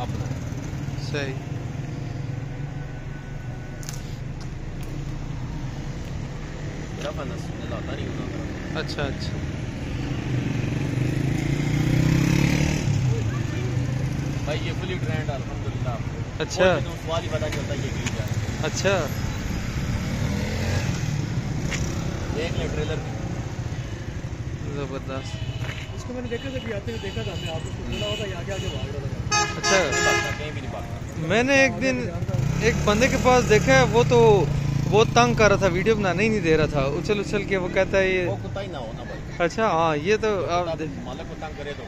सही। मेरा फन लाता नहीं होना अच्छा अच्छा। भाई ये फुली ट्रेंड अल्हम्दुलिल्लाह। आपको अच्छा। सवाल ही पता चलता है ये क्यों जा अच्छा। देख ले ट्रेलर ज़बरदस्त। इसको मैंने देखा था कि आते हुए देखा था हमने आपको बोला होता है आगे आगे भाग रहा अच्छा। मैंने एक दिन एक बंदे के पास देखा है वो तो वो तंग कर रहा था वीडियो बनाने ही नहीं दे रहा था। उछल उछल के वो कहता है वो ये कुत्ता ना ना भाई। अच्छा हाँ ये तो आप मालक को तंग करे तो।